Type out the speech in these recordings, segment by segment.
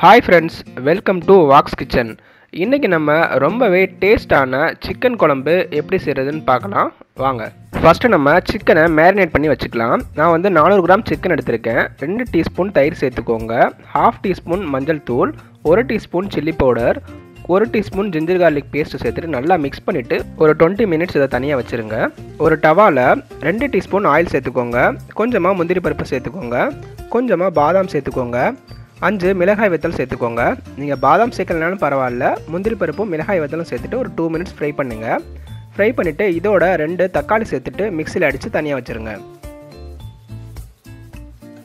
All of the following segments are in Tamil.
Hi friends welcome to Vox kitchen இன்றைக்கி நம்ம ரொம்பவே டேஸ்டான சிக்கன் குழம்பு எப்படி செய்கிறதுன்னு பார்க்கலாம். வாங்க. ஃபஸ்ட்டு நம்ம சிக்கனை மேரினேட் பண்ணி வச்சுக்கலாம். நான் வந்து நானூறு கிராம் சிக்கன் எடுத்திருக்கேன். ரெண்டு டீஸ்பூன் தயிர் சேர்த்துக்கோங்க. ஹாஃப் டீஸ்பூன் மஞ்சள் தூள் ஒரு டீஸ்பூன் சில்லி பவுடர் ஒரு டீஸ்பூன் ஜிஞ்சர் கார்லிக் பேஸ்ட் சேர்த்துட்டு நல்லா மிக்ஸ் பண்ணிவிட்டு ஒரு டுவெண்ட்டி மினிட்ஸ் இதை தனியாக வச்சுருங்க. ஒரு டவாவில் ரெண்டு டீஸ்பூன் ஆயில் சேர்த்துக்கோங்க. கொஞ்சமாக முந்திரி பருப்பு சேர்த்துக்கோங்க. கொஞ்சமாக பாதாம் சேர்த்துக்கோங்க. அஞ்சு மிளகாய் வத்தல் சேர்த்துக்கோங்க. நீங்கள் பாதாம் சேர்க்கலனாலும் பரவாயில்ல. முந்திரி பருப்பும் மிளகாய் வத்தலும் சேர்த்துட்டு ஒரு டூ மினிட்ஸ் ஃப்ரை பண்ணுங்கள் ஃப்ரை பண்ணிவிட்டு இதோட ரெண்டு தக்காளி சேர்த்துட்டு மிக்சியில் அடித்து தனியாக வச்சுருங்க.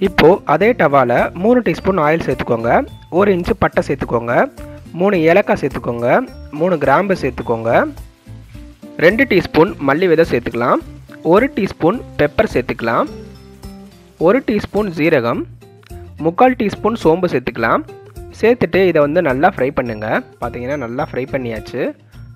இப்போது அதே டவாவில் மூணு டீஸ்பூன் ஆயில் சேர்த்துக்கோங்க. ஒரு இன்ச்சு பட்டை சேர்த்துக்கோங்க. மூணு ஏலக்காய் சேர்த்துக்கோங்க. மூணு கிராம்பு சேர்த்துக்கோங்க. ரெண்டு டீஸ்பூன் மல்லி விதை சேர்த்துக்கலாம். ஒரு டீஸ்பூன் பெப்பர் சேர்த்துக்கலாம். ஒரு டீஸ்பூன் ஜீரகம் முக்கால் டீஸ்பூன் சோம்பு சேர்த்துக்கலாம். சேர்த்துட்டு இதை வந்து நல்லா ஃப்ரை பண்ணுங்கள் பார்த்தீங்கன்னா நல்லா ஃப்ரை பண்ணியாச்சு.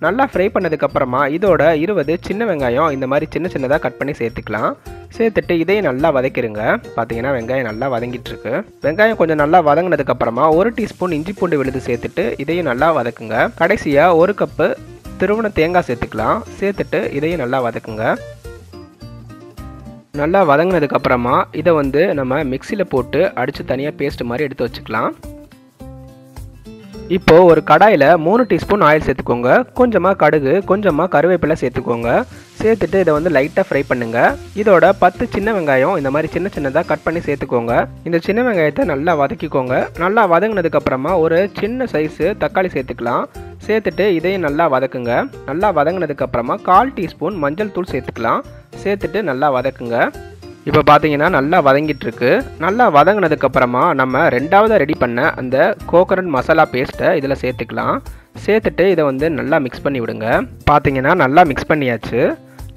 நல்லா ஃப்ரை பண்ணதுக்கப்புறமா இதோட இருபது சின்ன வெங்காயம் இந்த மாதிரி சின்ன சின்னதாக கட் பண்ணி சேர்த்துக்கலாம். சேர்த்துட்டு இதையும் நல்லா வதக்கிடுங்க பார்த்தீங்கன்னா வெங்காயம் நல்லா வதங்கிட்டுருக்கு. வெங்காயம் கொஞ்சம் நல்லா வதங்கினதுக்கப்புறமா ஒரு டீஸ்பூன் இஞ்சி பூண்டு விழுது சேர்த்துட்டு இதையும் நல்லா வதக்குங்க. கடைசியாக ஒரு கப்பு திருவண தேங்காய் சேர்த்துக்கலாம். சேர்த்துட்டு இதையும் நல்லா வதக்குங்க. நல்லா வதங்கினதுக்கப்புறமா இதை வந்து நம்ம மிக்சியில் போட்டு அடித்து தனியாக பேஸ்ட் மாதிரி எடுத்து வச்சுக்கலாம். இப்போது ஒரு கடாயில் மூணு டீஸ்பூன் ஆயில் சேர்த்துக்கோங்க. கொஞ்சமாக கடுகு கொஞ்சமாக கருவேப்பிலை சேர்த்துக்கோங்க. சேர்த்துட்டு இதை வந்து லைட்டாக ஃப்ரை பண்ணுங்கள் இதோட பத்து சின்ன வெங்காயம் இந்த மாதிரி சின்ன சின்னதாக கட் பண்ணி சேர்த்துக்கோங்க. இந்த சின்ன வெங்காயத்தை நல்லா வதக்கிக்கோங்க. நல்லா வதங்கினதுக்கப்புறமா ஒரு சின்ன சைஸு தக்காளி சேர்த்துக்கலாம். சேர்த்துட்டு இதையும் நல்லா வதக்குங்க. நல்லா வதங்கினதுக்கப்புறமா கால் டீஸ்பூன் மஞ்சள் தூள் சேர்த்துக்கலாம். சேர்த்துட்டு நல்லா வதக்குங்க. இப்போ பார்த்தீங்கன்னா நல்லா வதங்கிட்டுருக்கு. நல்லா வதங்கினதுக்கப்புறமா நம்ம ரெண்டாவது ரெடி பண்ண அந்த கோகனட் மசாலா பேஸ்ட்டை இதில் சேர்த்துக்கலாம். சேர்த்துட்டு இதை வந்து நல்லா மிக்ஸ் பண்ணி விடுங்க. பார்த்தீங்கன்னா நல்லா மிக்ஸ் பண்ணியாச்சு.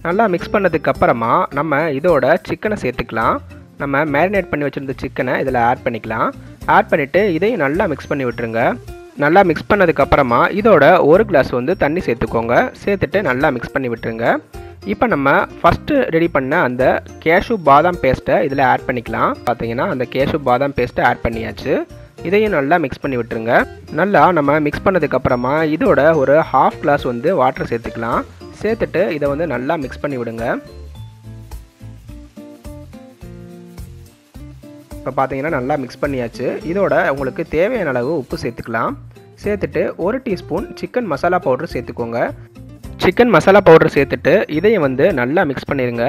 நல்லா மிக்ஸ் பண்ணதுக்கப்புறமா நம்ம இதோட சிக்கனை சேர்த்துக்கலாம். நம்ம மேரினேட் பண்ணி வச்சுருந்த சிக்கனை இதில் ஆட் பண்ணிக்கலாம். ஆட் பண்ணிவிட்டு இதையும் நல்லா மிக்ஸ் பண்ணி விட்டுருங்க. நல்லா மிக்ஸ் பண்ணதுக்கப்புறமா இதோட ஒரு கிளாஸ் வந்து தண்ணி சேர்த்துக்கோங்க. சேர்த்துட்டு நல்லா மிக்ஸ் பண்ணி விட்டுருங்க. இப்போ நம்ம ஃபஸ்ட்டு ரெடி பண்ண அந்த கேஷு பாதாம் பேஸ்ட்டை இதில் ஆட் பண்ணிக்கலாம். பார்த்தீங்கன்னா அந்த கேஷு பாதாம் பேஸ்ட்டை ஆட் பண்ணியாச்சு. இதையும் நல்லா மிக்ஸ் பண்ணி விட்டுருங்க. நல்லா நம்ம மிக்ஸ் பண்ணதுக்கப்புறமா இதோட ஒரு ஹாஃப் கிளாஸ் வந்து வாட்டர் சேர்த்துக்கலாம். சேர்த்துட்டு இதை வந்து நல்லா மிக்ஸ் பண்ணி விடுங்க. இப்போ பார்த்தீங்கன்னா நல்லா மிக்ஸ் பண்ணியாச்சு. இதோட உங்களுக்கு தேவையான அளவு உப்பு சேர்த்துக்கலாம். சேர்த்துட்டு ஒரு டீஸ்பூன் சிக்கன் மசாலா பவுடர் சேர்த்துக்கோங்க. சிக்கன் மசாலா பவுடர் சேர்த்துட்டு இதையும் வந்து நல்லா மிக்ஸ் பண்ணிடுங்க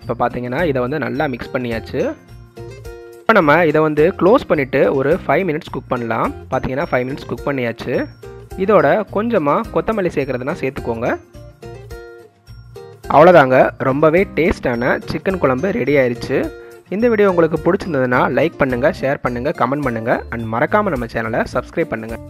இப்போ பார்த்தீங்கன்னா இதை வந்து நல்லா மிக்ஸ் பண்ணியாச்சு. இப்போ நம்ம இதை வந்து க்ளோஸ் பண்ணிவிட்டு ஒரு ஃபைவ் மினிட்ஸ் குக் பண்ணலாம். பார்த்தீங்கன்னா ஃபைவ் மினிட்ஸ் குக் பண்ணியாச்சு. இதோட கொஞ்சமாக கொத்தமல்லி சேர்க்குறதுனா சேர்த்துக்கோங்க. அவ்வளோதாங்க ரொம்பவே டேஸ்டான சிக்கன் குழம்பு ரெடி ஆயிடுச்சு இந்த வீடியோ உங்களுக்கு பிடிச்சிருந்ததுன்னா லைக் பண்ணுங்கள் ஷேர் பண்ணுங்கள் கமெண்ட் பண்ணுங்கள் அண்ட் மறக்காமல் நம்ம சேனலை சப்ஸ்கிரைப் பண்ணுங்கள்